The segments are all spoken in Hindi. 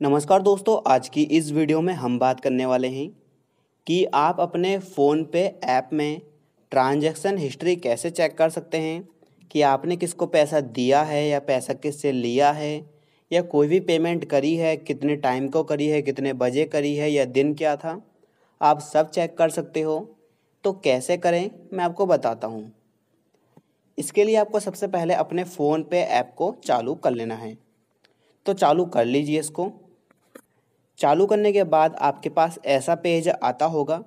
नमस्कार दोस्तों, आज की इस वीडियो में हम बात करने वाले हैं कि आप अपने फ़ोन पे ऐप में ट्रांजैक्शन हिस्ट्री कैसे चेक कर सकते हैं, कि आपने किसको पैसा दिया है या पैसा किससे लिया है, या कोई भी पेमेंट करी है, कितने टाइम को करी है, कितने बजे करी है, या दिन क्या था, आप सब चेक कर सकते हो। तो कैसे करें, मैं आपको बताता हूँ। इसके लिए आपको सबसे पहले अपने फ़ोन पे ऐप को चालू कर लेना है। तो चालू कर लीजिए इसको। चालू करने के बाद आपके पास ऐसा पेज आता होगा।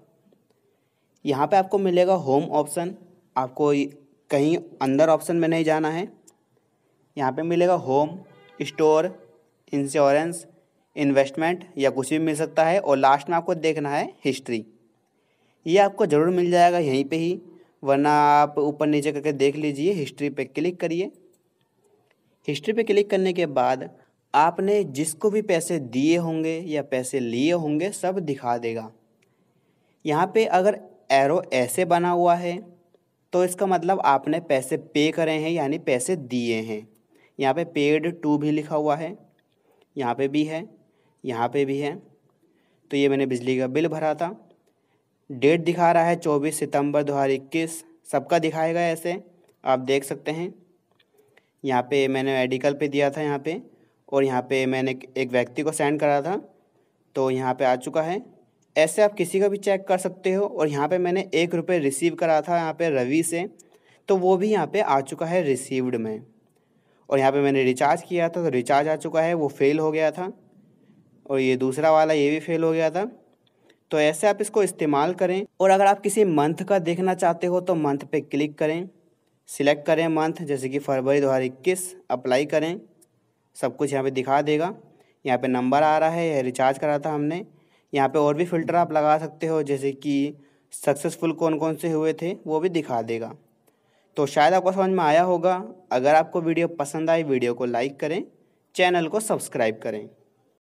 यहाँ पे आपको मिलेगा होम ऑप्शन आपको कहीं अंदर ऑप्शन में नहीं जाना है। यहाँ पे मिलेगा होम स्टोर इंश्योरेंस इन्वेस्टमेंट या कुछ भी मिल सकता है और लास्ट में आपको देखना है हिस्ट्री ये आपको ज़रूर मिल जाएगा यहीं पे ही, वरना आप ऊपर नीचे करके देख लीजिए हिस्ट्री पे क्लिक करिए। हिस्ट्री पे क्लिक करने के बाद आपने जिसको भी पैसे दिए होंगे या पैसे लिए होंगे, सब दिखा देगा। यहाँ पे अगर एरो ऐसे बना हुआ है तो इसका मतलब आपने पैसे पे करे हैं, यानी पैसे दिए हैं। यहाँ पे पेड टू भी लिखा हुआ है, यहाँ पे भी है, यहाँ पे भी है। तो ये मैंने बिजली का बिल भरा था। डेट दिखा रहा है चौबीस सितंबर दो हज़ार इक्कीस, सबका दिखाएगा ऐसे, आप देख सकते हैं। यहाँ पे मैंने मेडिकल पे दिया था, यहाँ पे। और यहाँ पे मैंने एक व्यक्ति को सेंड करा था तो यहाँ पे आ चुका है। ऐसे आप किसी का भी चेक कर सकते हो और यहाँ पे मैंने एक रुपये रिसीव करा था यहाँ पे रवि से तो वो भी यहाँ पे आ चुका है रिसीव्ड में। और यहाँ पे मैंने रिचार्ज किया था तो रिचार्ज आ चुका है, वो फेल हो गया था। और ये दूसरा वाला ये भी फेल हो गया था। तो ऐसे आप इसको इस्तेमाल करें और अगर आप किसी मंथ का देखना चाहते हो तो मंथ पे क्लिक करें। सिलेक्ट करें मंथ जैसे कि फरवरी दो हज़ार इक्कीस अप्लाई करें। सब कुछ यहाँ पे दिखा देगा। यहाँ पे नंबर आ रहा है, यह रिचार्ज करा था हमने। यहाँ पे और भी फ़िल्टर आप लगा सकते हो, जैसे कि सक्सेसफुल कौन कौन से हुए थे, वो भी दिखा देगा। तो शायद आपको समझ में आया होगा, अगर आपको वीडियो पसंद आए वीडियो को लाइक करें, चैनल को सब्सक्राइब करें।